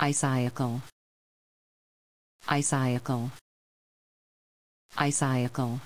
Icicle. Icicle. Icicle.